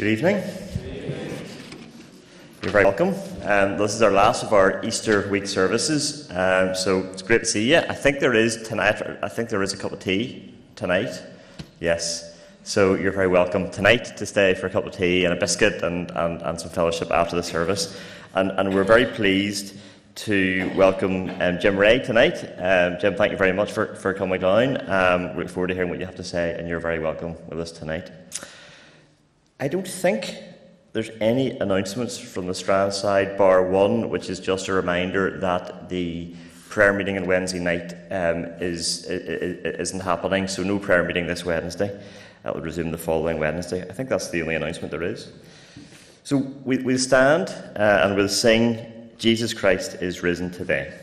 Good evening. You're very welcome. Um, this is our last of our Easter week services, um, so it's great to see you. I think there is tonight. I think there is a cup of tea tonight. Yes. So you're very welcome tonight to stay for a cup of tea and a biscuit and, and, and some fellowship after the service. And, and we're very pleased to welcome um, Jim Rea tonight. Um, Jim, thank you very much for, for coming down. Um, we look forward to hearing what you have to say, and you're very welcome with us tonight. I don't think there's any announcements from the Strand side, bar one, which is just a reminder that the prayer meeting on Wednesday night um, is, isn't happening, so no prayer meeting this Wednesday. That will resume the following Wednesday. I think that's the only announcement there is. So we, will stand uh, and we'll sing Jesus Christ is risen today.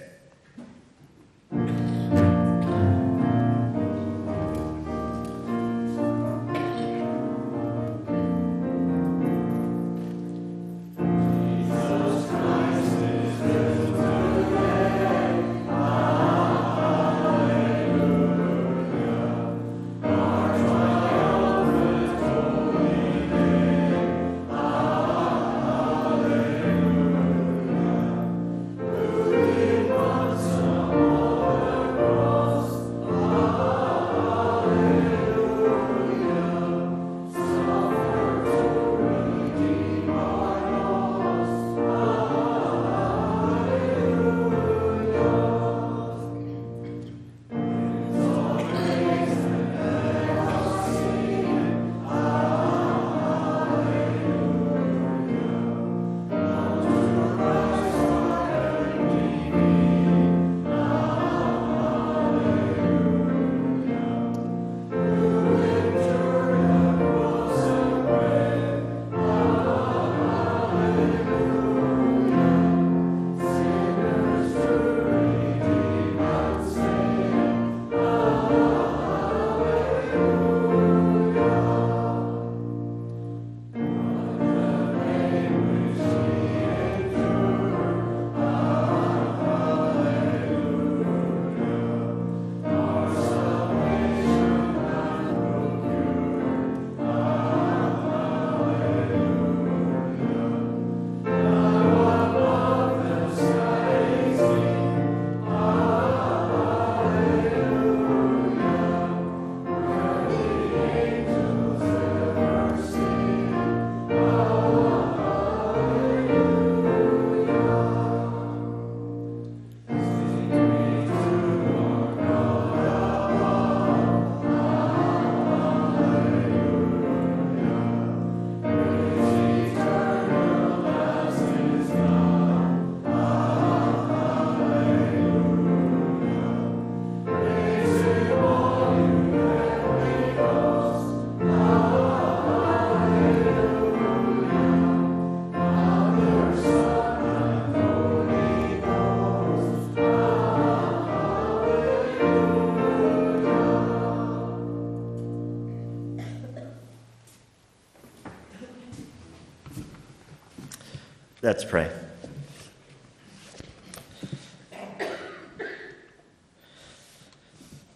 Let's pray.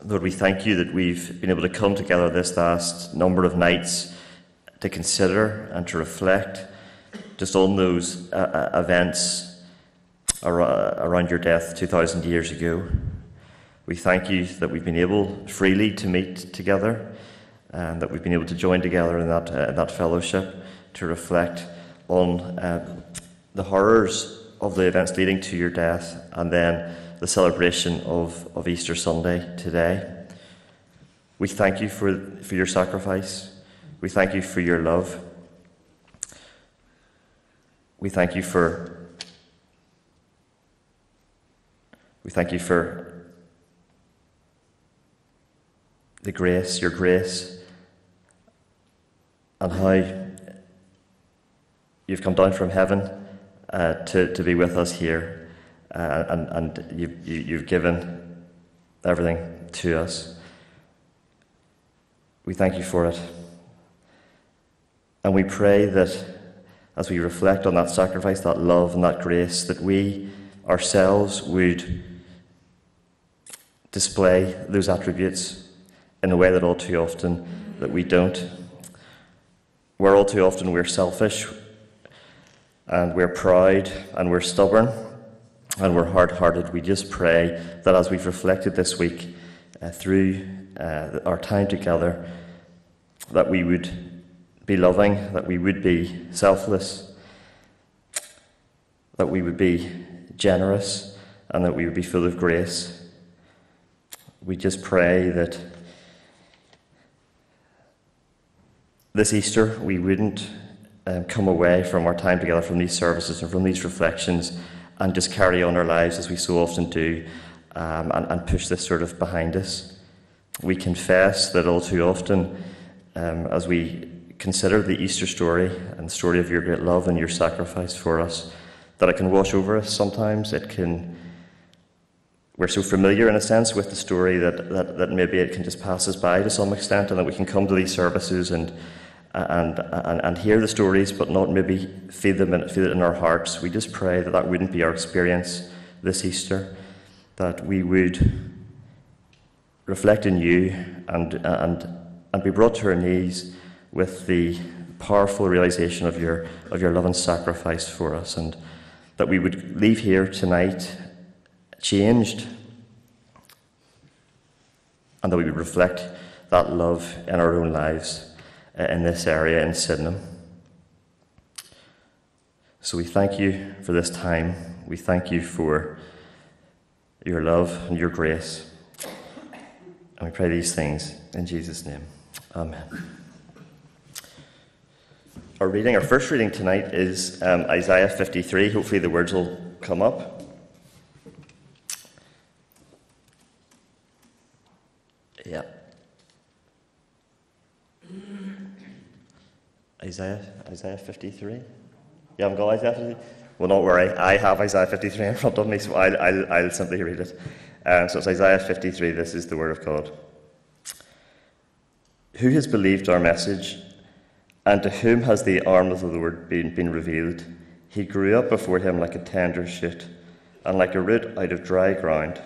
Lord, we thank you that we've been able to come together this last number of nights to consider and to reflect just on those uh, uh events around your death 2,000 years ago. We thank you that we've been able freely to meet together and that we've been able to join together in that, uh, that fellowship to reflect on uh, the horrors of the events leading to your death, and then the celebration of, of Easter Sunday today. We thank you for, for your sacrifice. We thank you for your love. We thank you for we thank you for the grace, your grace, and how you've come down from heaven uh, to, to be with us here. Uh, and and you've, you, have you have given everything to us. We thank you for it. And we pray that as we reflect on that sacrifice, that love, and that grace, that we ourselves would display those attributes in a way that all too often that we don't. where all too often we're selfish and we're proud and we're stubborn and we're hard hearted, we just pray that as we've reflected this week uh, through uh, our time together, that we would be loving, that we would be selfless, that we would be generous, and that we would be full of grace. We just pray that this Easter we wouldn't um, come away from our time together, from these services and from these reflections, and just carry on our lives as we so often do, um, and, and, push this sort of behind us. We confess that all too often, um, as we consider the Easter story and the story of your great love and your sacrifice for us, that it can wash over us sometimes. It can. We're so familiar, in a sense, with the story that, that, that maybe it can just pass us by to some extent, and that we can come to these services and and, and, and hear the stories, but not maybe feed them and feel it in our hearts. We just pray that that wouldn't be our experience this Easter, that we would reflect in you and, and, and be brought to our knees with the powerful realization of your, of your love and sacrifice for us, and that we would leave here tonight changed, and that we would reflect that love in our own lives. Uh, in this area in Sydenham. So we thank you for this time. We thank you for your love and your grace. And we pray these things in Jesus' name. Amen. Our reading, our first reading tonight is um, Isaiah 53. Hopefully, the words will come up. Isaiah, Isaiah 53? You haven't got Isaiah 53? Well, don't worry. I have Isaiah 53 in front of me, so I'll, I'll, I'll simply read it. Um, so it's Isaiah 53. This is the word of God. Who has believed our message, and to whom has the arm of the Lord been, been revealed? He grew up before him like a tender shoot, and like a root out of dry ground.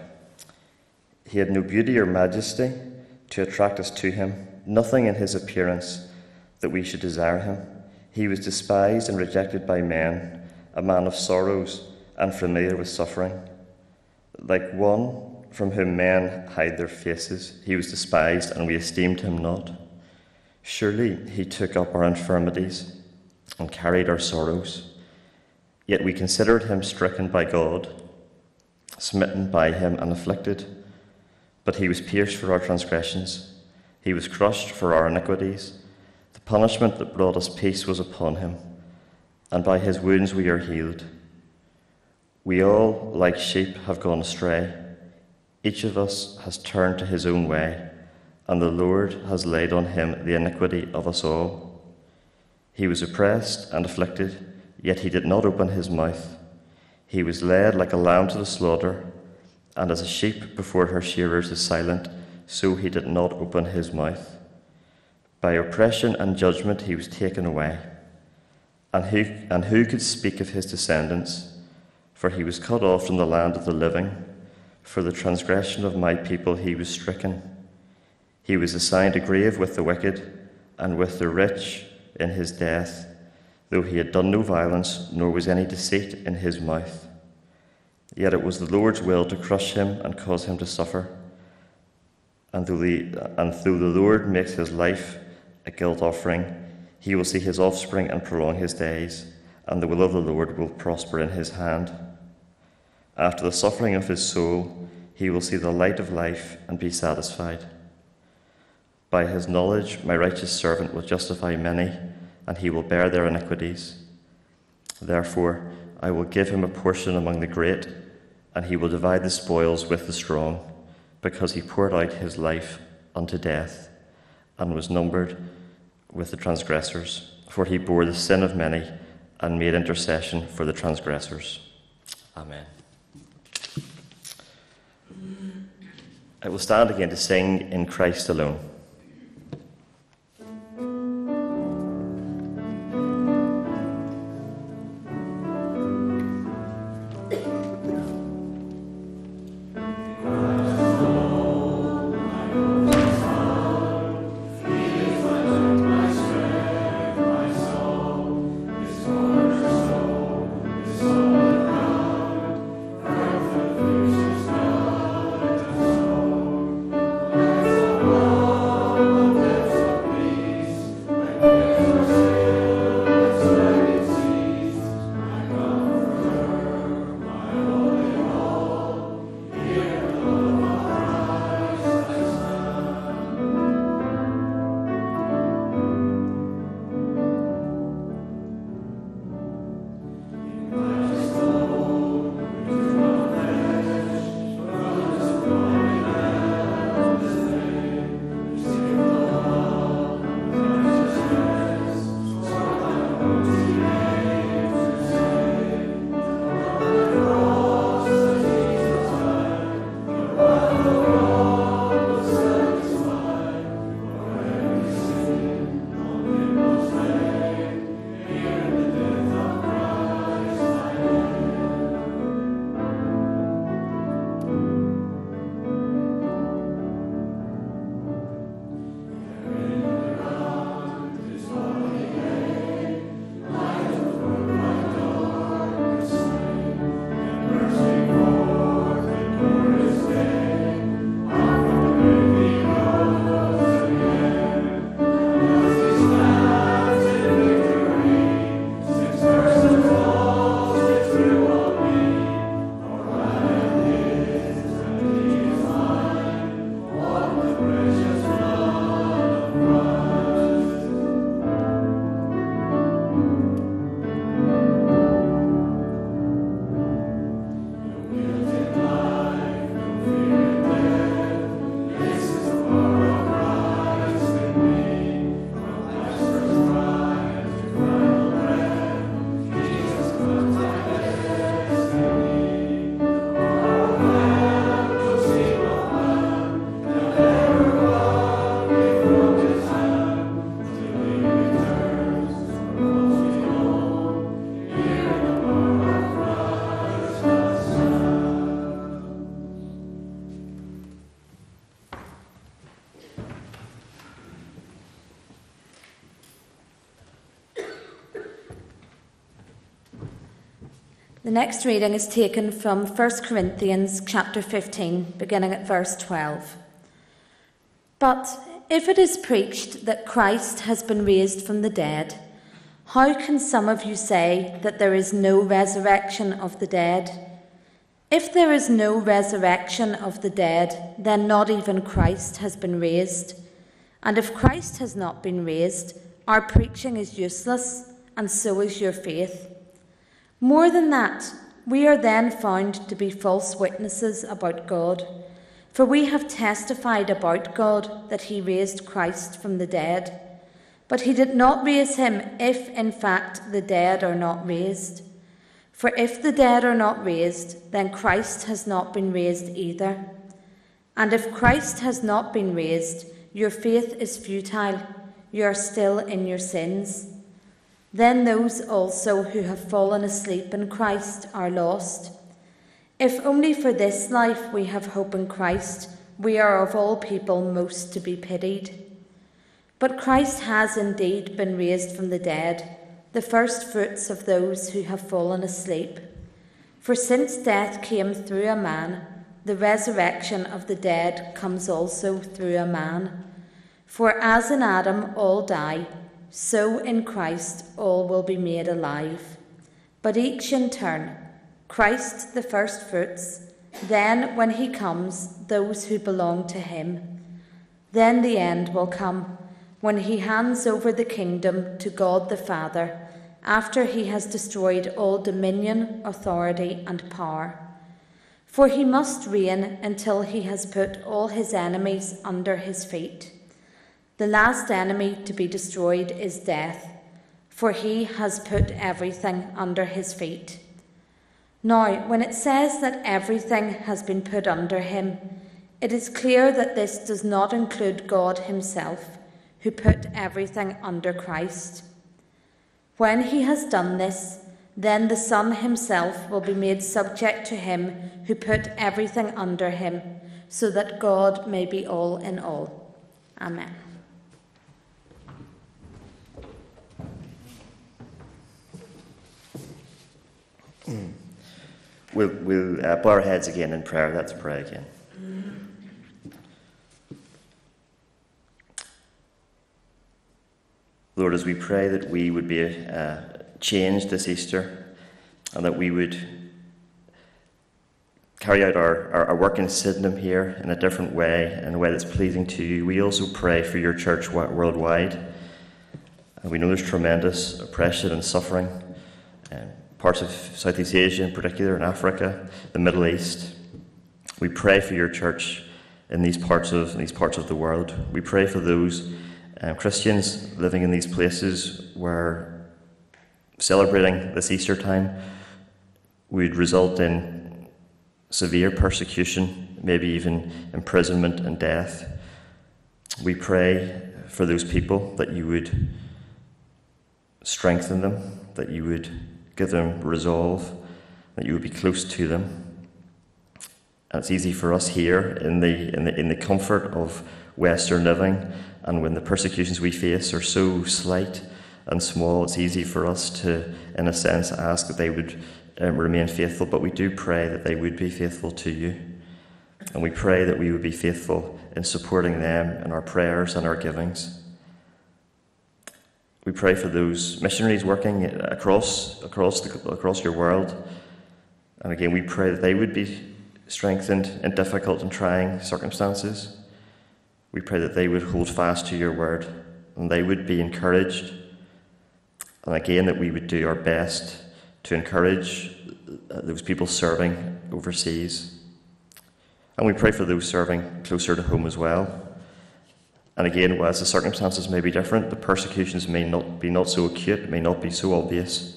He had no beauty or majesty to attract us to him, nothing in his appearance that we should desire him. He was despised and rejected by men, a man of sorrows and familiar with suffering. Like one from whom men hide their faces, he was despised, and we esteemed him not. Surely he took up our infirmities and carried our sorrows. Yet we considered him stricken by God, smitten by him, and afflicted. But he was pierced for our transgressions, he was crushed for our iniquities punishment that brought us peace was upon him, and by his wounds we are healed. We all, like sheep, have gone astray. Each of us has turned to his own way, and the Lord has laid on him the iniquity of us all. He was oppressed and afflicted, yet he did not open his mouth. He was led like a lamb to the slaughter, and as a sheep before her shearers is silent, so he did not open his mouth. By oppression and judgment he was taken away. And who, and who could speak of his descendants? For he was cut off from the land of the living. For the transgression of my people he was stricken. He was assigned a grave with the wicked and with the rich in his death, though he had done no violence, nor was any deceit in his mouth. Yet it was the Lord's will to crush him and cause him to suffer. And though the, and though the Lord makes his life a guilt offering. He will see his offspring and prolong his days, and the will of the Lord will prosper in his hand. After the suffering of his soul, he will see the light of life and be satisfied. By his knowledge, my righteous servant will justify many, and he will bear their iniquities. Therefore, I will give him a portion among the great, and he will divide the spoils with the strong, because he poured out his life unto death and was numbered with the transgressors, for he bore the sin of many and made intercession for the transgressors. Amen. I will stand again to sing in Christ alone. Next reading is taken from 1 Corinthians chapter 15, beginning at verse 12. But if it is preached that Christ has been raised from the dead, how can some of you say that there is no resurrection of the dead? If there is no resurrection of the dead, then not even Christ has been raised. And if Christ has not been raised, our preaching is useless, and so is your faith. More than that, we are then found to be false witnesses about God. For we have testified about God that he raised Christ from the dead. But he did not raise him if, in fact, the dead are not raised. For if the dead are not raised, then Christ has not been raised either. And if Christ has not been raised, your faith is futile, you are still in your sins. Then those also who have fallen asleep in Christ are lost. If only for this life we have hope in Christ, we are of all people most to be pitied. But Christ has indeed been raised from the dead, the first fruits of those who have fallen asleep. For since death came through a man, the resurrection of the dead comes also through a man. For as in Adam all die, so in Christ all will be made alive. But each in turn Christ the first fruits, then when he comes, those who belong to him. Then the end will come, when he hands over the kingdom to God the Father, after he has destroyed all dominion, authority, and power. For he must reign until he has put all his enemies under his feet. The last enemy to be destroyed is death, for he has put everything under his feet. Now, when it says that everything has been put under him, it is clear that this does not include God himself, who put everything under Christ. When he has done this, then the Son himself will be made subject to him who put everything under him, so that God may be all in all. Amen. We'll, we'll uh, bow our heads again in prayer. Let's pray again. Lord, as we pray that we would be uh, changed this Easter and that we would carry out our, our, our, work in Sydenham here in a different way, in a way that's pleasing to you, we also pray for your church worldwide. We know there's tremendous oppression and suffering. Um, parts of Southeast Asia in particular, in Africa, the Middle East. We pray for your church in these parts of these parts of the world. We pray for those um, Christians living in these places where celebrating this Easter time would result in severe persecution, maybe even imprisonment and death. We pray for those people that you would strengthen them, that you would give them resolve, that you would be close to them. And it's easy for us here in the, in the, in the comfort of Western living, and when the persecutions we face are so slight and small, it's easy for us to, in a sense, ask that they would um, remain faithful, but we do pray that they would be faithful to you. And we pray that we would be faithful in supporting them in our prayers and our givings. We pray for those missionaries working across, across, the, across your world. And again, we pray that they would be strengthened in difficult and trying circumstances. We pray that they would hold fast to your word and they would be encouraged. And again, that we would do our best to encourage uh, those people serving overseas. And we pray for those serving closer to home as well. And again, as the circumstances may be different, the persecutions may not be not so acute, may not be so obvious.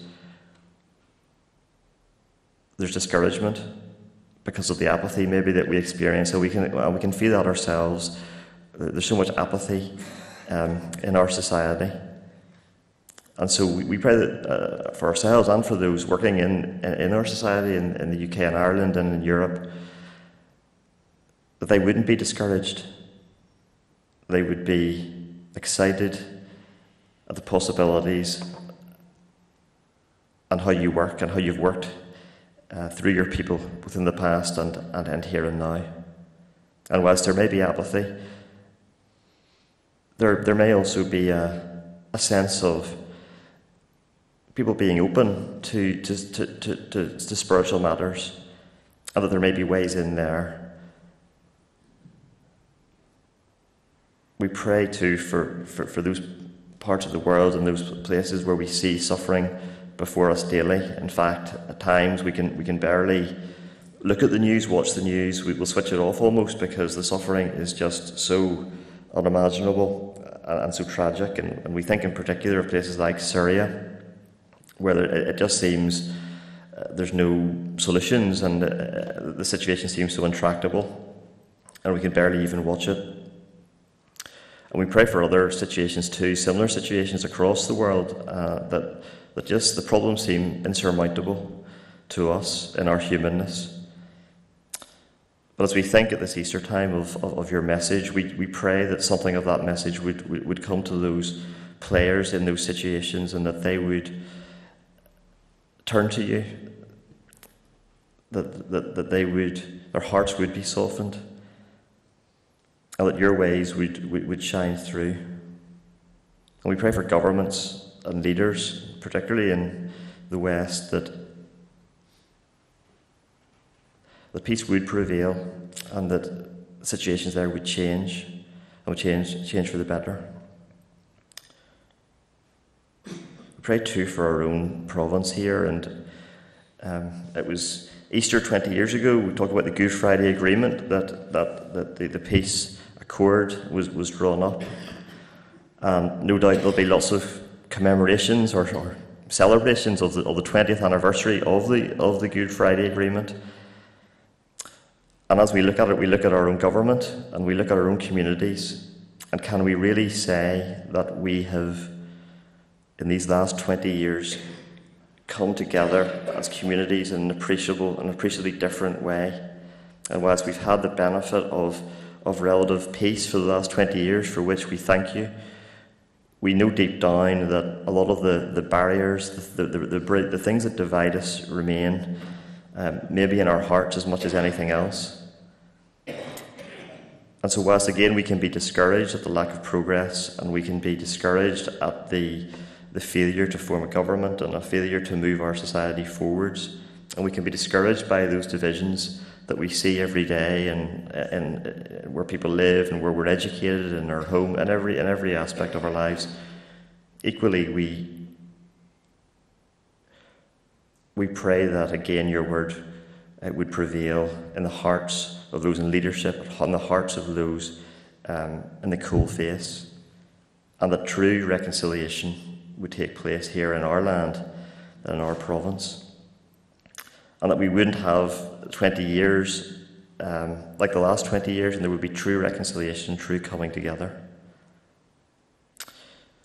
There's discouragement because of the apathy maybe that we experience. So we can we can feel that ourselves. There's so much apathy um, in our society. And so we, we pray that uh, for ourselves and for those working in, in our society, in, in the UK and Ireland and in Europe, that they wouldn't be discouraged they would be excited at the possibilities and how you work and how you've worked uh, through your people within the past and, and, and here and now. And whilst there may be apathy, there, there may also be a, a sense of people being open to, to, to, to, to, to spiritual matters, and that there may be ways in there. We pray too for, for, for those parts of the world and those places where we see suffering before us daily. In fact, at times we can, we can barely look at the news, watch the news, we will switch it off almost because the suffering is just so unimaginable and, and so tragic. And, and, we think in particular of places like Syria, where it, it just seems uh, there's no solutions and uh, the situation seems so intractable, and we can barely even watch it. And we pray for other situations too, similar situations across the world uh, that that just the problems seem insurmountable to us in our humanness. But as we think at this Easter time of, of, of, your message, we, we pray that something of that message would, would, would come to those players in those situations and that they would turn to you, that, that, that they would, their hearts would be softened, and that your ways would, would, would shine through. And we pray for governments and leaders, particularly in the West, that the peace would prevail and that situations there would change and would change, change for the better. We pray too for our own province here, and um, it was Easter 20 years ago, we talked about the Good Friday Agreement, that, that, that the, the peace accord was, was drawn up. And no doubt there'll be lots of commemorations or, or celebrations of the, of the 20th anniversary of the, of the Good Friday Agreement. And as we look at it, we look at our own government and we look at our own communities. And can we really say that we have, in these last 20 years, come together as communities in an appreciable and appreciably different way? And whilst we've had the benefit of, of relative peace for the last 20 years, for which we thank you, we know deep down that a lot of the, the barriers, the, the, the, the things that divide us remain, um, maybe in our hearts as much as anything else. And so, whilst again we can be discouraged at the lack of progress, and we can be discouraged at the, the failure to form a government and a failure to move our society forwards, and we can be discouraged by those divisions that we see every day and, and where people live and where we're educated and our home and every in every aspect of our lives. Equally, we we pray that again your word it would prevail in the hearts of those in leadership, on the hearts of those um, in the coal face, and that true reconciliation would take place here in our land and in our province and that we wouldn't have 20 years um, like the last 20 years, and there would be true reconciliation, true coming together.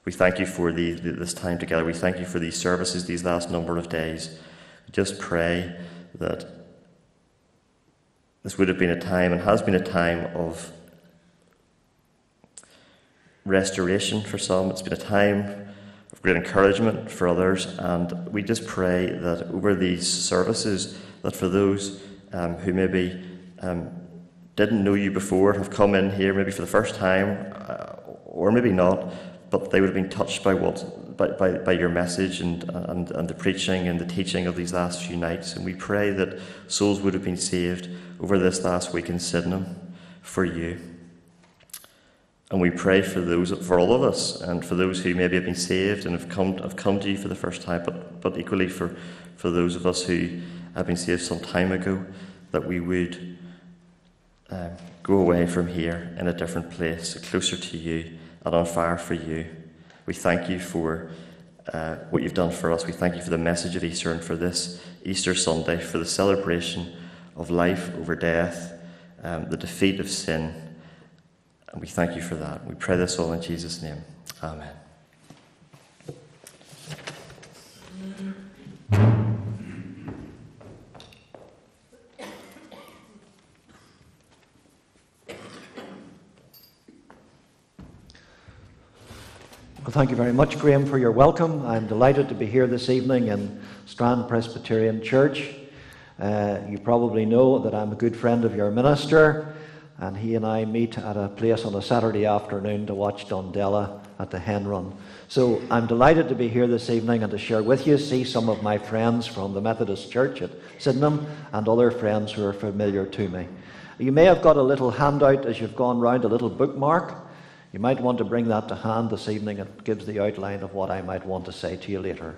We thank you for the, the, this time together. We thank you for these services, these last number of days. Just pray that this would have been a time and has been a time of restoration for some. It's been a time of great encouragement for others. And we just pray that over these services, that for those um, who maybe um, didn't know you before, have come in here maybe for the first time, uh, or maybe not, but they would have been touched by what by, by, by your message and, and, and the preaching and the teaching of these last few nights. And we pray that souls would have been saved over this last week in Sydenham for you. And we pray for those, for all of us, and for those who maybe have been saved and have come, have come to you for the first time, but, but equally for, for those of us who have been saved some time ago, that we would um, go away from here in a different place, closer to you, and on fire for you. We thank you for uh, what you've done for us. We thank you for the message of Easter and for this Easter Sunday, for the celebration of life over death, um, the defeat of sin and we thank you for that. We pray this all in Jesus' name. Amen. Thank you very much, Graham, for your welcome. I'm delighted to be here this evening in Strand Presbyterian Church. Uh, you probably know that I'm a good friend of your minister, and he and I meet at a place on a Saturday afternoon to watch Dundela at the hen run. So I'm delighted to be here this evening and to share with you, see some of my friends from the Methodist Church at Sydenham and other friends who are familiar to me. You may have got a little handout as you've gone round, a little bookmark. You might want to bring that to hand this evening. It gives the outline of what I might want to say to you later.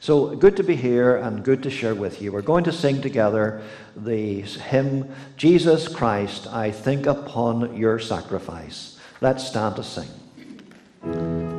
So good to be here and good to share with you. We're going to sing together the hymn, Jesus Christ, I think upon your sacrifice. Let's stand to sing.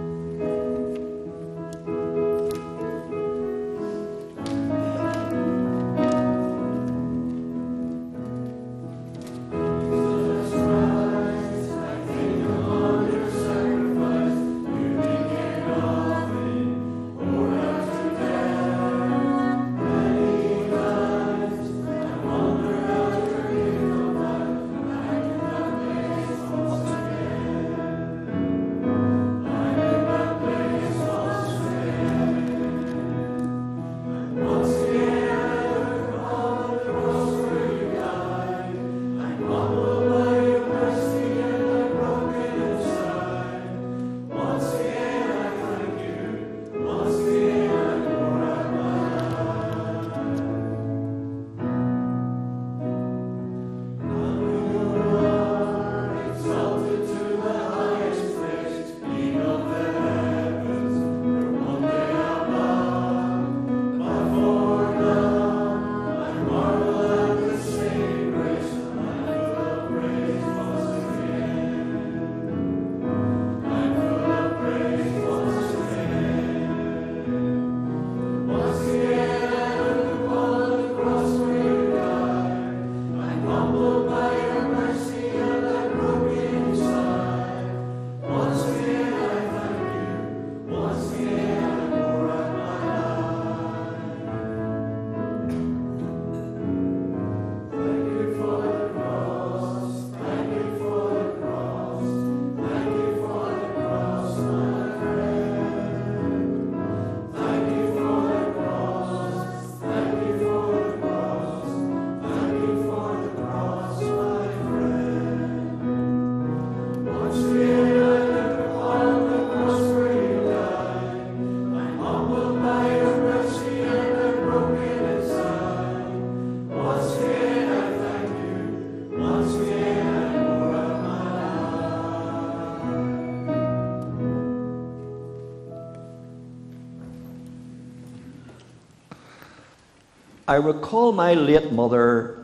I recall my late mother,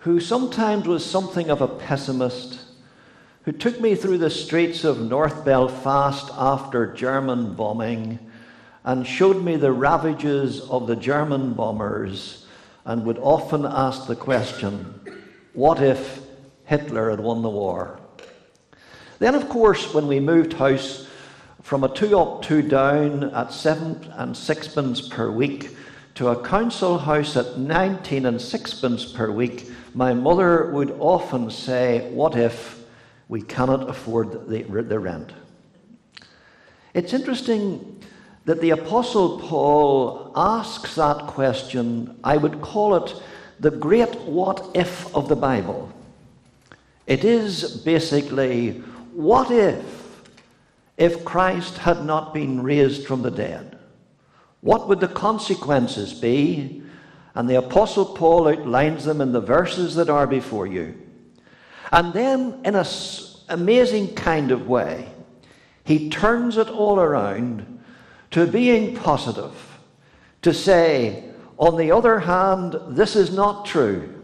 who sometimes was something of a pessimist, who took me through the streets of North Belfast after German bombing and showed me the ravages of the German bombers and would often ask the question, what if Hitler had won the war? Then, of course, when we moved house from a two up, two down at seven and sixpence per week to a council house at 19 and sixpence per week, my mother would often say, What if we cannot afford the, the rent? It's interesting that the Apostle Paul asks that question. I would call it the great what if of the Bible. It is basically, what if, if Christ had not been raised from the dead? What would the consequences be? And the Apostle Paul outlines them in the verses that are before you. And then, in an amazing kind of way, he turns it all around to being positive, to say, on the other hand, this is not true,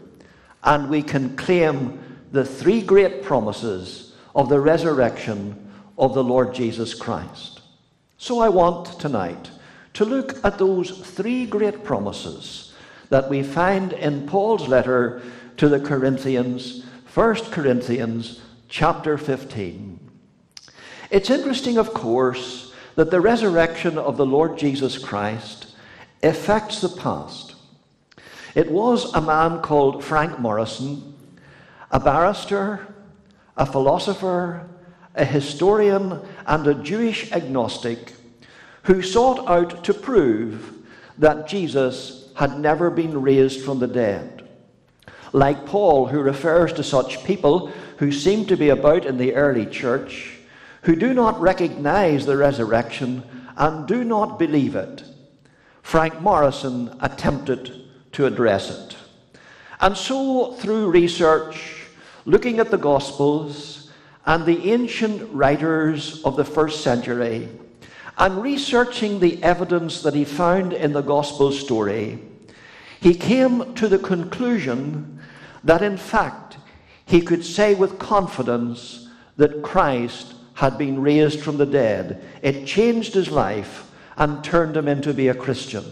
and we can claim the three great promises of the resurrection of the Lord Jesus Christ. So I want tonight to look at those three great promises that we find in Paul's letter to the Corinthians, 1 Corinthians chapter 15. It's interesting, of course, that the resurrection of the Lord Jesus Christ affects the past. It was a man called Frank Morison, a barrister, a philosopher, a historian, and a Jewish agnostic who sought out to prove that Jesus had never been raised from the dead. Like Paul, who refers to such people who seem to be about in the early church, who do not recognize the resurrection and do not believe it, Frank Morison attempted to address it. And so, through research, looking at the Gospels and the ancient writers of the first century, and researching the evidence that he found in the Gospel story, he came to the conclusion that, in fact, he could say with confidence that Christ had been raised from the dead. It changed his life and turned him into be a Christian.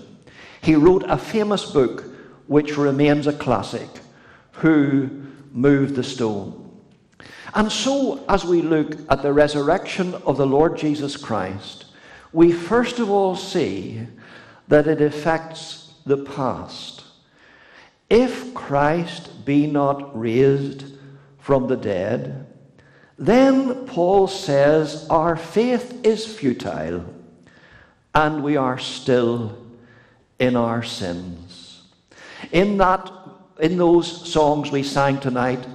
He wrote a famous book which remains a classic Who Moved the Stone? And so, as we look at the resurrection of the Lord Jesus Christ, we first of all see that it affects the past. If Christ be not raised from the dead, then Paul says our faith is futile and we are still in our sins. In that in those songs we sang tonight,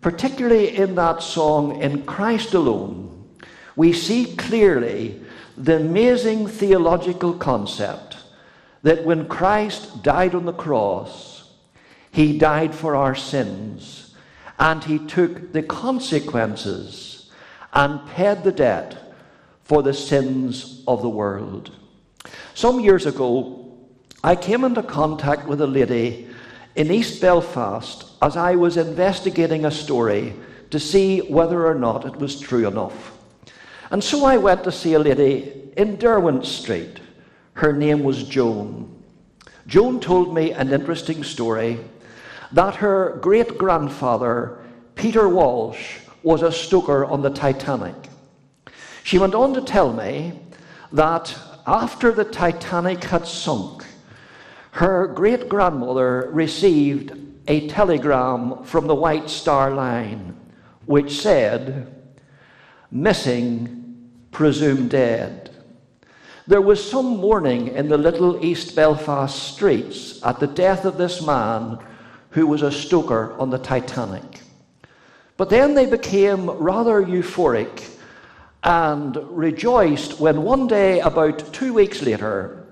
particularly in that song in Christ alone, we see clearly the amazing theological concept that when Christ died on the cross, he died for our sins and he took the consequences and paid the debt for the sins of the world. Some years ago, I came into contact with a lady in East Belfast as I was investigating a story to see whether or not it was true enough. And so I went to see a lady in Derwent Street. Her name was Joan. Joan told me an interesting story that her great grandfather, Peter Walsh, was a stoker on the Titanic. She went on to tell me that after the Titanic had sunk, her great grandmother received a telegram from the White Star Line which said, Missing, presumed dead. There was some mourning in the little East Belfast streets at the death of this man who was a stoker on the Titanic. But then they became rather euphoric and rejoiced when one day, about two weeks later,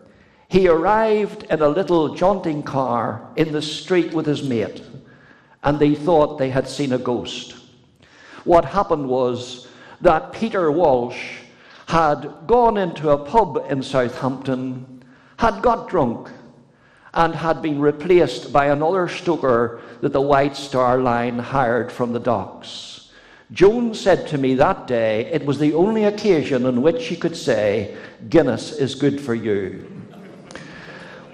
he arrived in a little jaunting car in the street with his mate, and they thought they had seen a ghost. What happened was that Peter Walsh had gone into a pub in Southampton, had got drunk, and had been replaced by another stoker that the White Star Line hired from the docks. Jones said to me that day it was the only occasion on which he could say, Guinness is good for you.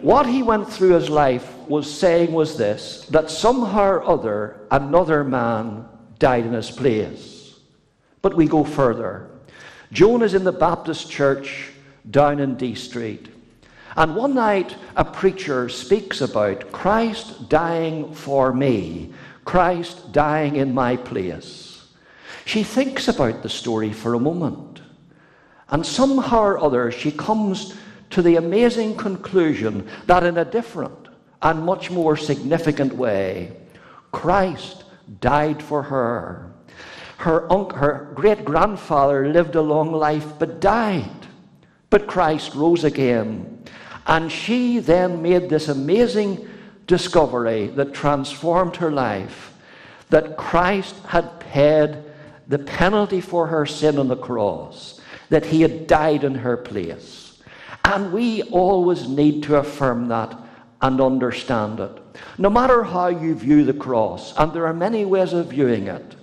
What he went through his life was saying was this that somehow or other another man died in his place. But we go further. Joan is in the Baptist church down in D Street. And one night, a preacher speaks about Christ dying for me, Christ dying in my place. She thinks about the story for a moment. And somehow or other, she comes to the amazing conclusion that in a different and much more significant way, Christ died for her. Her, uncle, her great grandfather lived a long life but died. But Christ rose again. And she then made this amazing discovery that transformed her life that Christ had paid the penalty for her sin on the cross, that he had died in her place. And we always need to affirm that and understand it. No matter how you view the cross, and there are many ways of viewing it,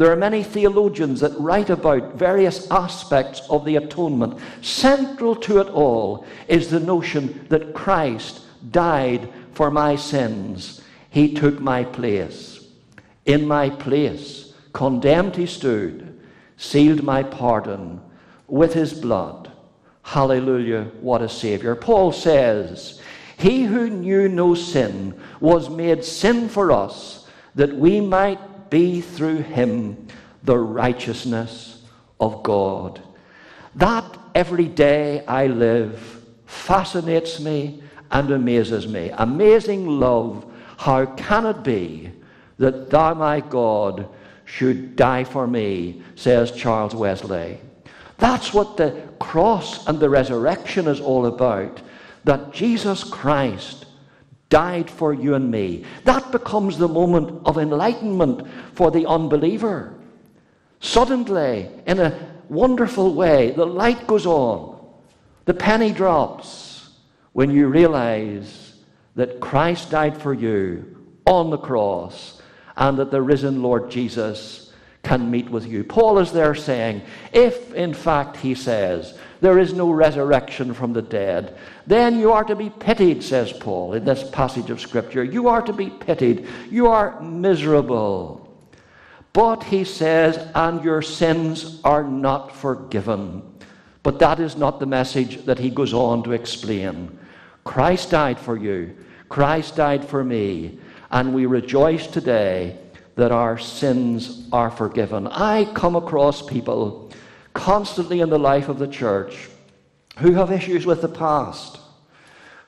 there are many theologians that write about various aspects of the atonement. Central to it all is the notion that Christ died for my sins. He took my place. In my place, condemned he stood, sealed my pardon with his blood. Hallelujah, what a Savior. Paul says, He who knew no sin was made sin for us, that we might be through him the righteousness of God. That every day I live fascinates me and amazes me. Amazing love, how can it be that thou, my God, should die for me, says Charles Wesley. That's what the cross and the resurrection is all about. That Jesus Christ died for you and me. That becomes the moment of enlightenment for the unbeliever. Suddenly, in a wonderful way, the light goes on, the penny drops when you realize that Christ died for you on the cross and that the risen Lord Jesus can meet with you. Paul is there saying, if in fact, he says, there is no resurrection from the dead, then you are to be pitied, says Paul in this passage of Scripture. You are to be pitied. You are miserable. But he says, and your sins are not forgiven. But that is not the message that he goes on to explain. Christ died for you, Christ died for me, and we rejoice today that our sins are forgiven. I come across people constantly in the life of the church who have issues with the past,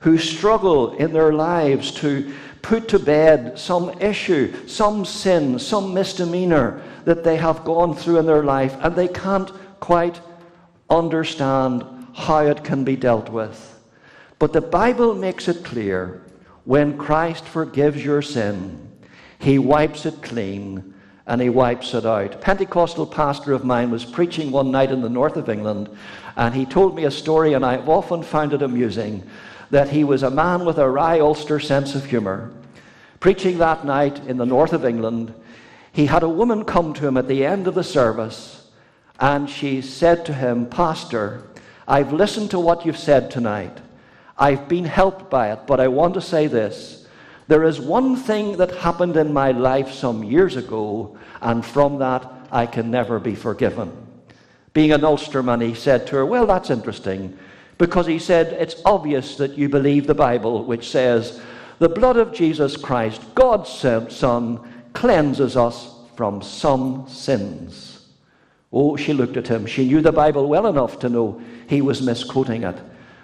who struggle in their lives to put to bed some issue, some sin, some misdemeanor that they have gone through in their life, and they can't quite understand how it can be dealt with. But the Bible makes it clear when Christ forgives your sin, he wipes it clean and he wipes it out. A Pentecostal pastor of mine was preaching one night in the north of England, and he told me a story, and I've often found it amusing that he was a man with a wry Ulster sense of humour. Preaching that night in the north of England, he had a woman come to him at the end of the service, and she said to him, Pastor, I've listened to what you've said tonight. I've been helped by it, but I want to say this. There is one thing that happened in my life some years ago, and from that I can never be forgiven. Being an Ulsterman, he said to her, Well, that's interesting because he said, It's obvious that you believe the Bible, which says, The blood of Jesus Christ, God's Son, cleanses us from some sins. Oh, she looked at him. She knew the Bible well enough to know he was misquoting it.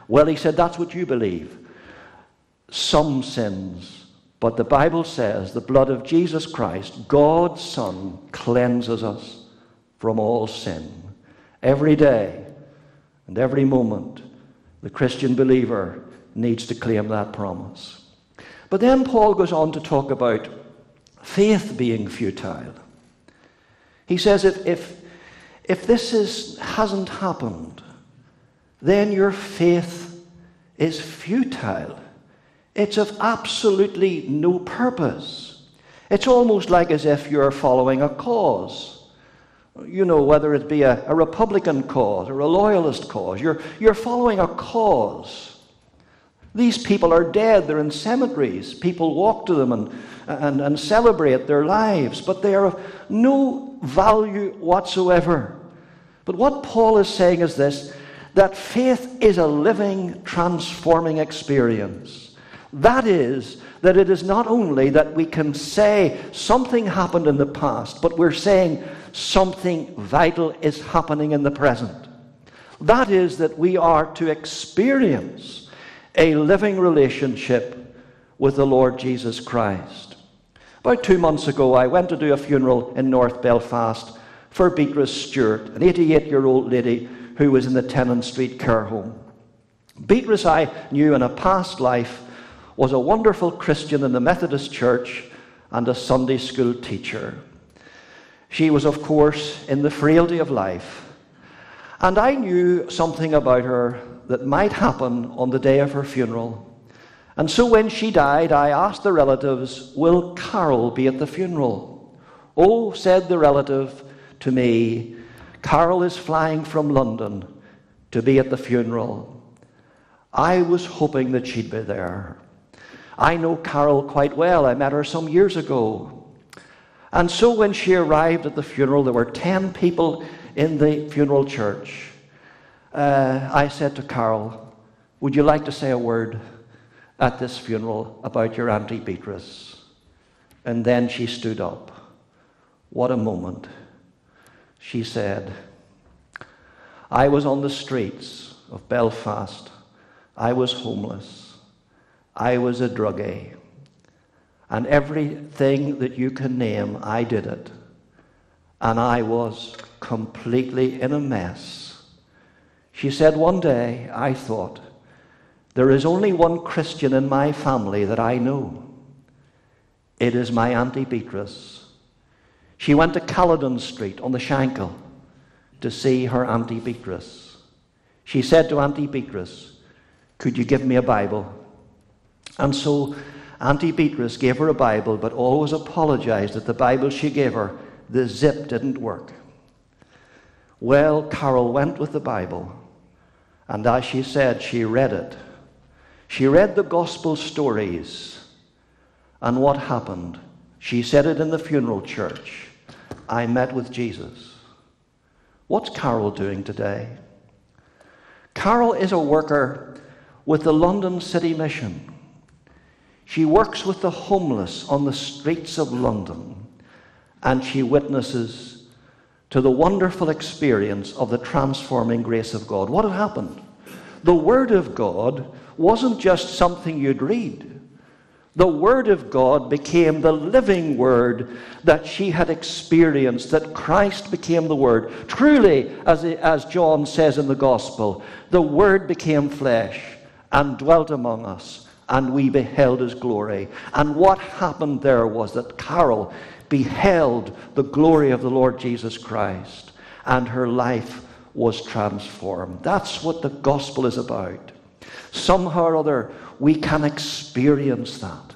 Well, he said, That's what you believe. Some sins. But the Bible says the blood of Jesus Christ, God's Son, cleanses us from all sin. Every day and every moment the Christian believer needs to claim that promise. But then Paul goes on to talk about faith being futile. He says if, if, if this is, hasn't happened, then your faith is futile. It's of absolutely no purpose. It's almost like as if you're following a cause you know, whether it be a, a, Republican cause or a loyalist cause, you're, you're following a cause. These people are dead, they're in cemeteries. People walk to them and, and, and celebrate their lives, but they are of no value whatsoever. But what Paul is saying is this that faith is a living, transforming experience. That is, that it is not only that we can say something happened in the past, but we're saying something vital is happening in the present. That is, that we are to experience a living relationship with the Lord Jesus Christ. About two months ago, I went to do a funeral in North Belfast for Beatrice Stewart, an 88 year old lady who was in the Tennent Street care home. Beatrice, I knew in a past life, was a wonderful Christian in the Methodist Church and a Sunday school teacher. She was, of course, in the frailty of life. And I knew something about her that might happen on the day of her funeral. And so when she died, I asked the relatives, Will Carol be at the funeral? Oh, said the relative to me, Carol is flying from London to be at the funeral. I was hoping that she'd be there. I know Carol quite well. I met her some years ago. And so when she arrived at the funeral, there were 10 people in the funeral church. Uh, I said to Carol, Would you like to say a word at this funeral about your Auntie Beatrice? And then she stood up. What a moment. She said, I was on the streets of Belfast. I was homeless. I was a druggie. And everything that you can name, I did it. And I was completely in a mess. She said, One day I thought, there is only one Christian in my family that I know. It is my Auntie Beatrice. She went to Caledon Street on the Shankill to see her Auntie Beatrice. She said to Auntie Beatrice, Could you give me a Bible? And so Auntie Beatrice gave her a Bible, but always apologized that the Bible she gave her, the zip didn't work. Well, Carol went with the Bible, and as she said, she read it. She read the gospel stories, and what happened? She said it in the funeral church. I met with Jesus. What's Carol doing today? Carol is a worker with the London City Mission. She works with the homeless on the streets of London and she witnesses to the wonderful experience of the transforming grace of God. What had happened? The Word of God wasn't just something you'd read. The Word of God became the living Word that she had experienced, that Christ became the Word. Truly, as, as John says in the Gospel, the Word became flesh and dwelt among us and we beheld his glory. And what happened there was that Carol beheld the glory of the Lord Jesus Christ, and her life was transformed. That's what the gospel is about. Somehow or other, we can experience that.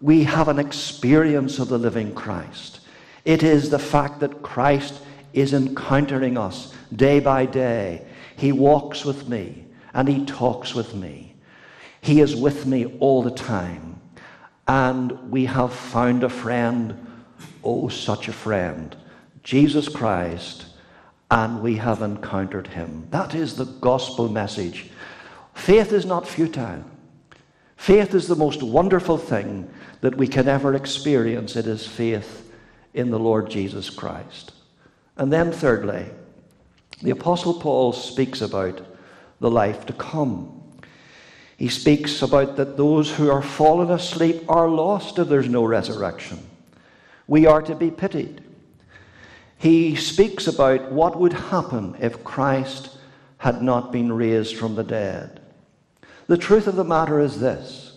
We have an experience of the living Christ. It is the fact that Christ is encountering us day by day. He walks with me and he talks with me. He is with me all the time. And we have found a friend, oh, such a friend, Jesus Christ, and we have encountered him. That is the gospel message. Faith is not futile. Faith is the most wonderful thing that we can ever experience. It is faith in the Lord Jesus Christ. And then, thirdly, the Apostle Paul speaks about the life to come. He speaks about that those who are fallen asleep are lost if there's no resurrection. We are to be pitied. He speaks about what would happen if Christ had not been raised from the dead. The truth of the matter is this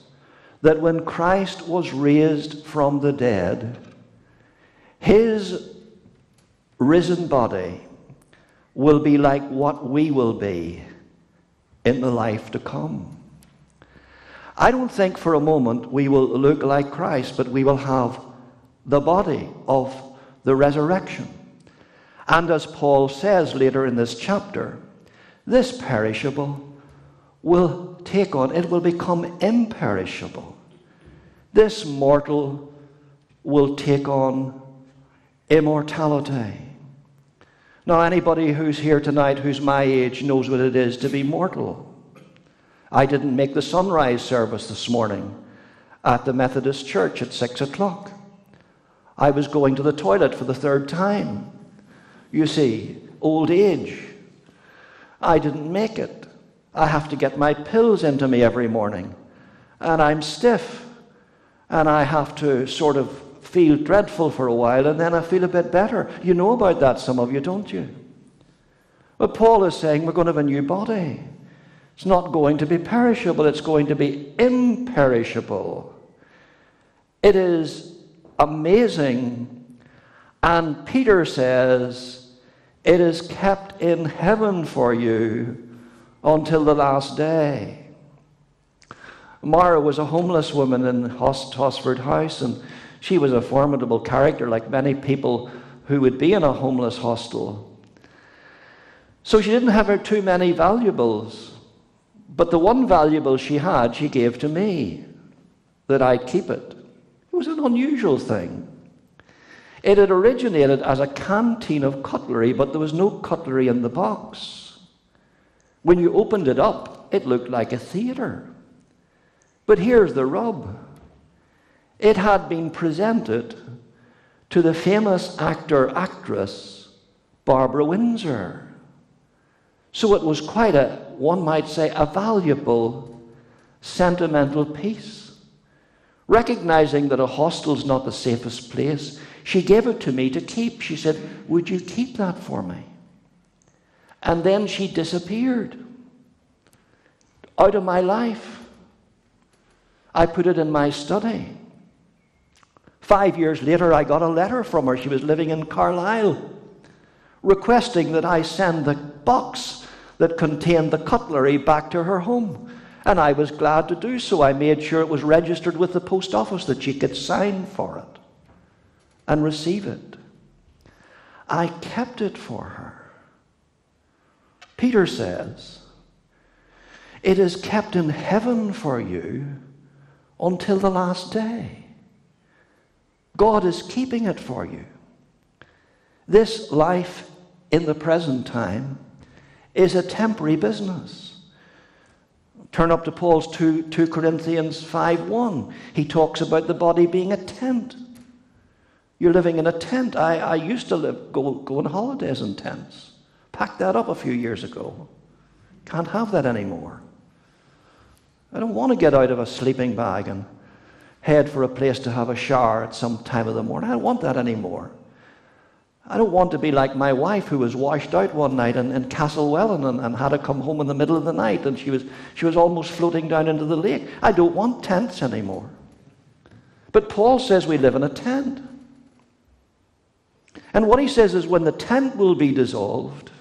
that when Christ was raised from the dead, his risen body will be like what we will be in the life to come. I don't think for a moment we will look like Christ, but we will have the body of the resurrection. And as Paul says later in this chapter, this perishable will take on, it will become imperishable. This mortal will take on immortality. Now, anybody who's here tonight who's my age knows what it is to be mortal. I didn't make the sunrise service this morning at the Methodist Church at six o'clock. I was going to the toilet for the third time. You see, old age. I didn't make it. I have to get my pills into me every morning. And I'm stiff. And I have to sort of feel dreadful for a while, and then I feel a bit better. You know about that, some of you, don't you? But Paul is saying we're going to have a new body. It's not going to be perishable, it's going to be imperishable. It is amazing. And Peter says, It is kept in heaven for you until the last day. Mara was a homeless woman in Hosford House, and she was a formidable character, like many people who would be in a homeless hostel. So she didn't have her too many valuables. But the one valuable she had, she gave to me, that I'd keep it. It was an unusual thing. It had originated as a canteen of cutlery, but there was no cutlery in the box. When you opened it up, it looked like a theatre. But here's the rub it had been presented to the famous actor actress Barbara Windsor. So it was quite a, one might say, a valuable sentimental piece. Recognizing that a hostel's not the safest place, she gave it to me to keep. She said, Would you keep that for me? And then she disappeared out of my life. I put it in my study. Five years later, I got a letter from her. She was living in Carlisle, requesting that I send the box that contained the cutlery back to her home. And I was glad to do so. I made sure it was registered with the post office that she could sign for it and receive it. I kept it for her. Peter says, It is kept in heaven for you until the last day. God is keeping it for you. This life in the present time is a temporary business. Turn up to Paul's 2, 2 Corinthians 5 1. He talks about the body being a tent. You're living in a tent. I, I used to live, go, go on holidays in tents. Packed that up a few years ago. Can't have that anymore. I don't want to get out of a sleeping bag and head for a place to have a shower at some time of the morning. I don't want that anymore. I don't want to be like my wife who was washed out one night in, in Castlewellan and, and had to come home in the middle of the night and she was, she was almost floating down into the lake. I don't want tents anymore. But Paul says we live in a tent. And what he says is when the tent will be dissolved,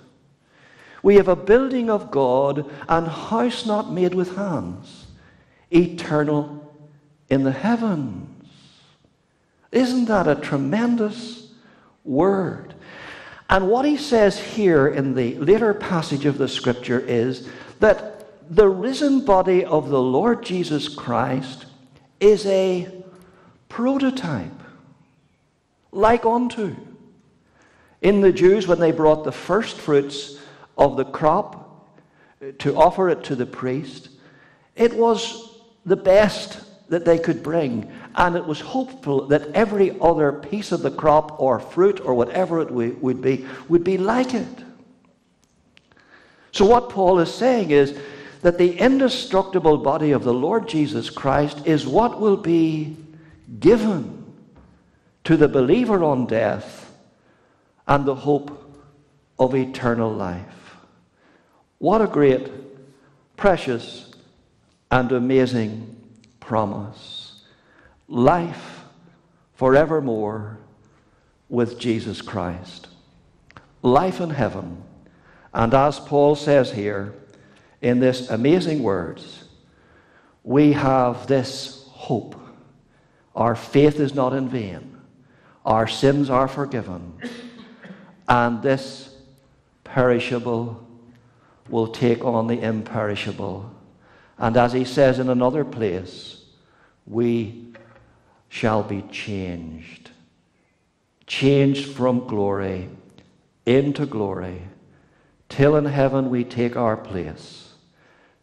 we have a building of God, and house not made with hands, eternal in the heavens. Isn't that a tremendous word? And what he says here in the later passage of the scripture is that the risen body of the Lord Jesus Christ is a prototype, like unto. In the Jews, when they brought the first fruits of the crop uh, to offer it to the priest, it was the best that they could bring. And it was hopeful that every other piece of the crop or fruit or whatever it would be would be like it. So, what Paul is saying is that the indestructible body of the Lord Jesus Christ is what will be given to the believer on death and the hope of eternal life. What a great, precious, and amazing promise. Life forevermore with Jesus Christ. Life in heaven. And as Paul says here in this amazing words, we have this hope. Our faith is not in vain. Our sins are forgiven and this perishable will take on the imperishable. And as he says in another place, we shall be changed. Changed from glory into glory, till in heaven we take our place,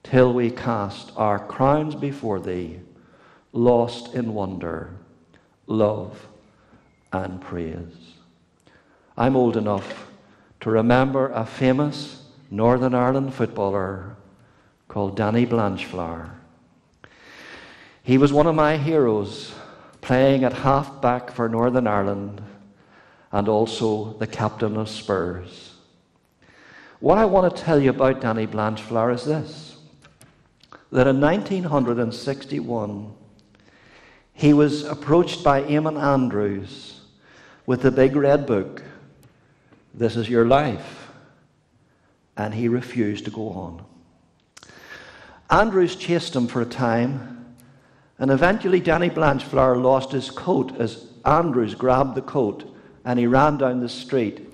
till we cast our crowns before thee, lost in wonder, love, and praise. I'm old enough to remember a famous Northern Ireland footballer called Danny Blanchflower. He was one of my heroes, playing at half back for Northern Ireland and also the captain of Spurs. What I want to tell you about Danny Blanchflower is this that in 1961, he was approached by Eamonn Andrews with the big red book this is your life. And he refused to go on. Andrews chased him for a time, and eventually Danny Blanchflower lost his coat as Andrews grabbed the coat and he ran down the street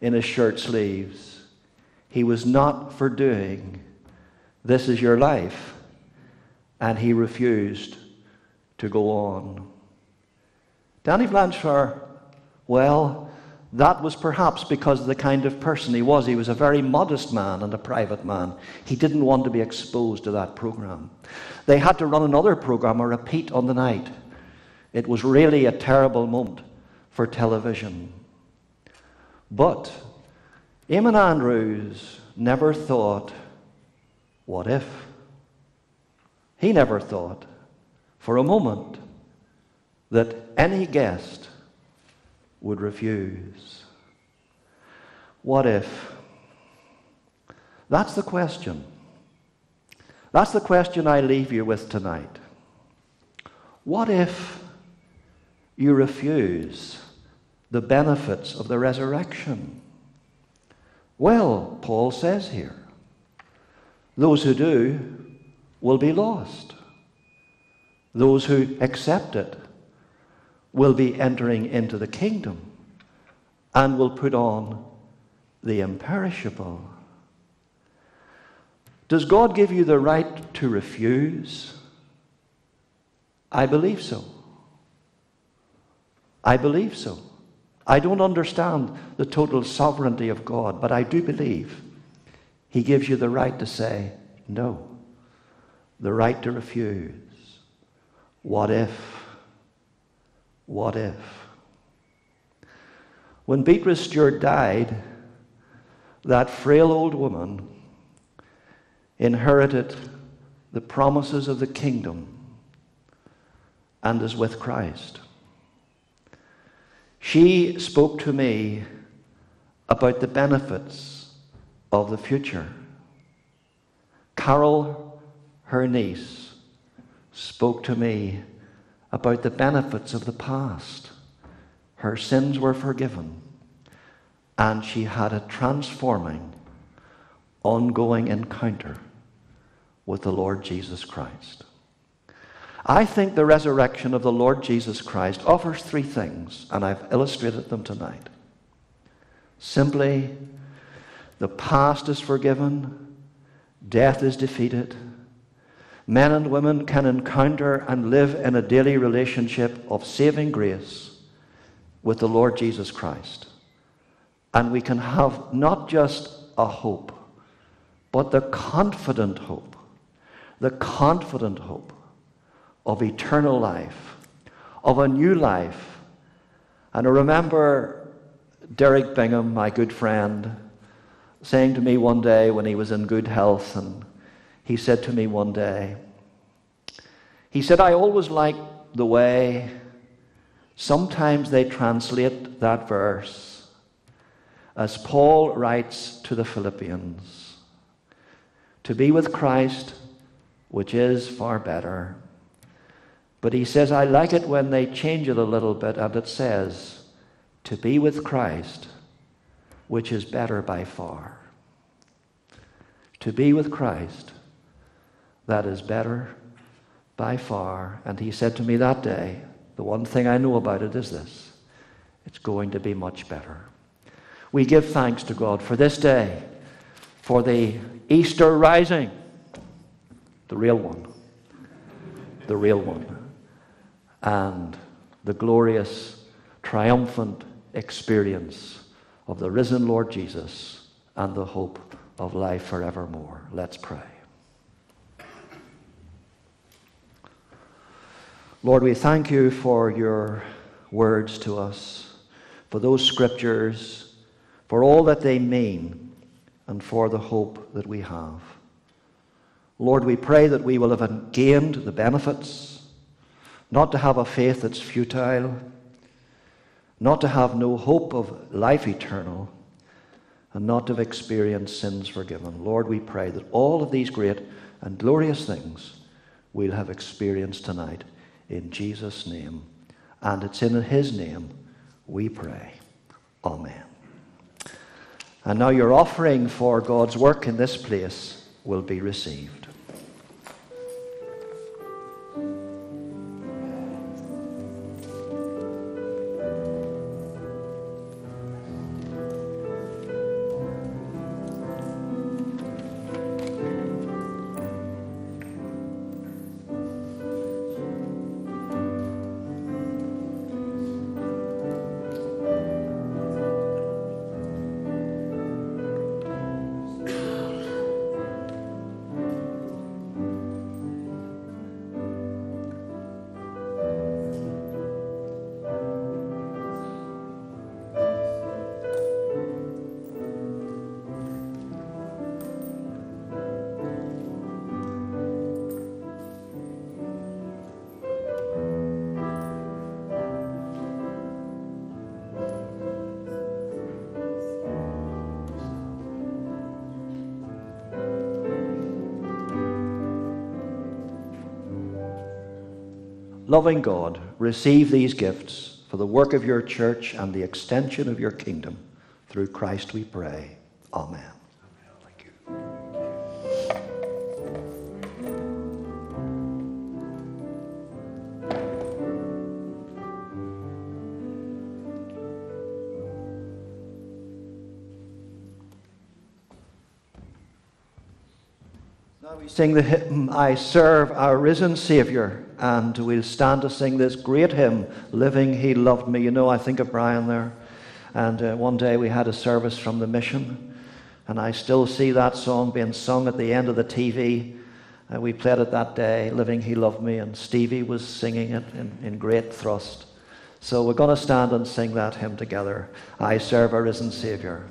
in his shirt sleeves. He was not for doing this is your life, and he refused to go on. Danny Blanchflower, well, that was perhaps because of the kind of person he was. He was a very modest man and a private man. He didn't want to be exposed to that program. They had to run another program, a repeat on the night. It was really a terrible moment for television. But Eamonn Andrews never thought, what if? He never thought for a moment that any guest would refuse. What if? That's the question. That's the question I leave you with tonight. What if you refuse the benefits of the resurrection? Well, Paul says here, those who do will be lost. Those who accept it will be entering into the kingdom and will put on the imperishable. Does God give you the right to refuse? I believe so. I believe so. I don't understand the total sovereignty of God, but I do believe He gives you the right to say no, the right to refuse. What if? What if? When Beatrice Stewart died, that frail old woman inherited the promises of the kingdom and is with Christ. She spoke to me about the benefits of the future. Carol, her niece, spoke to me about the benefits of the past. Her sins were forgiven, and she had a transforming, ongoing encounter with the Lord Jesus Christ. I think the resurrection of the Lord Jesus Christ offers three things, and I've illustrated them tonight. Simply, the past is forgiven, death is defeated, men and women can encounter and live in a daily relationship of saving grace with the Lord Jesus Christ. And we can have not just a hope, but the confident hope, the confident hope of eternal life, of a new life. And I remember Derek Bingham, my good friend, saying to me one day when he was in good health, and he said to me one day, he said, I always like the way sometimes they translate that verse as Paul writes to the Philippians to be with Christ, which is far better. But he says, I like it when they change it a little bit and it says, to be with Christ, which is better by far. To be with Christ, that is better by far. And he said to me that day, the one thing I know about it is this it's going to be much better. We give thanks to God for this day, for the Easter rising, the real one, the real one and the glorious, triumphant experience of the risen Lord Jesus and the hope of life forevermore. Let's pray. Lord, we thank you for your words to us, for those scriptures, for all that they mean, and for the hope that we have. Lord, we pray that we will have gained the benefits not to have a faith that's futile, not to have no hope of life eternal, and not to have experienced sins forgiven. Lord, we pray that all of these great and glorious things we'll have experienced tonight in Jesus' name. And it's in His name we pray. Amen. And now your offering for God's work in this place will be received. Loving God, receive these gifts for the work of your church and the extension of your kingdom. Through Christ we pray. Amen. Now we sing the hymn, I serve our risen Saviour, and we'll stand to sing this great hymn, Living He Loved Me. You know, I think of Brian there. And uh, one day we had a service from the mission, and I still see that song being sung at the end of the TV. Uh, we played it that day, Living He Loved Me, and Stevie was singing it in, in great thrust. So we're going to stand and sing that hymn together. I serve our risen Saviour.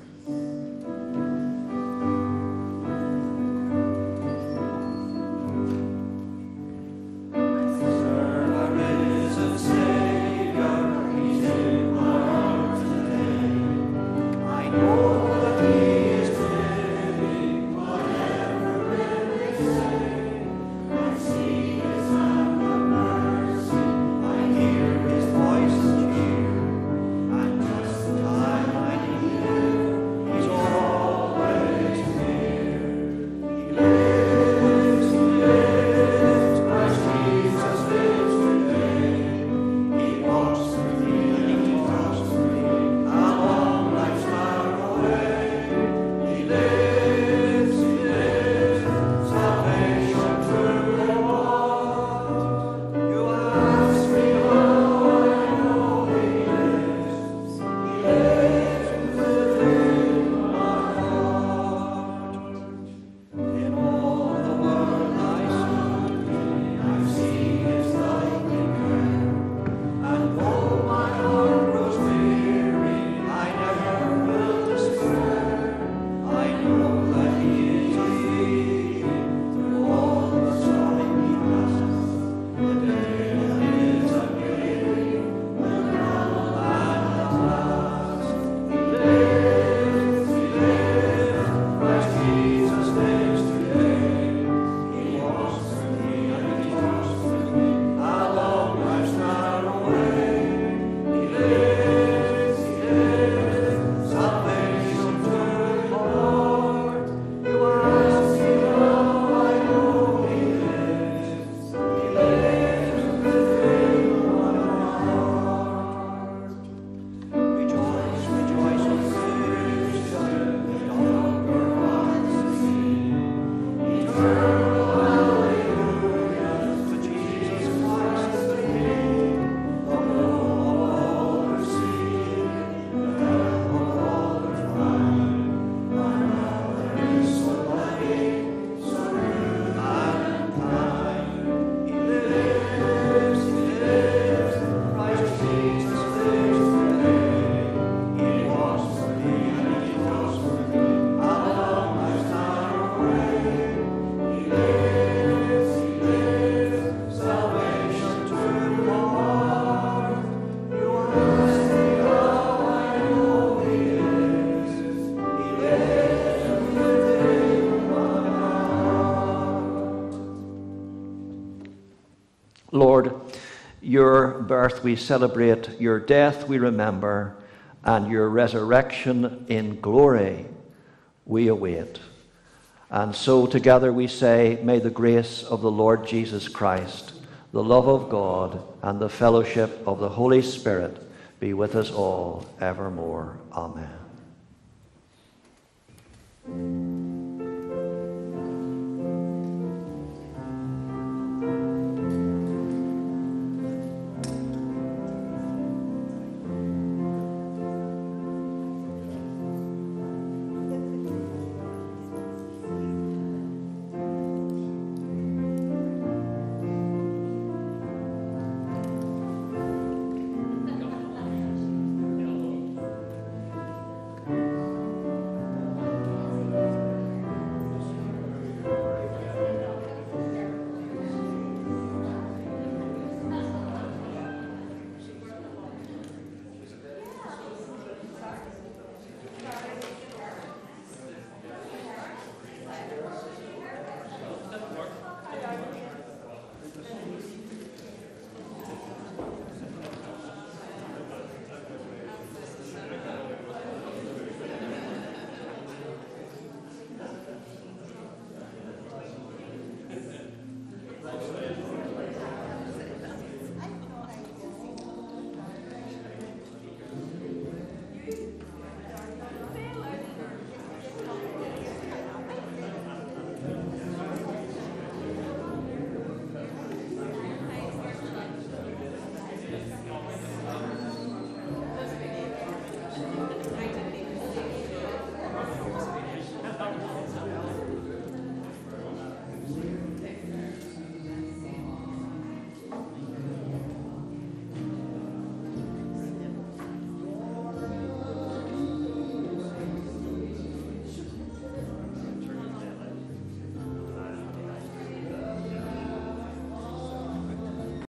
Your birth we celebrate, your death we remember, and your resurrection in glory we await. And so together we say, May the grace of the Lord Jesus Christ, the love of God, and the fellowship of the Holy Spirit be with us all evermore. Amen.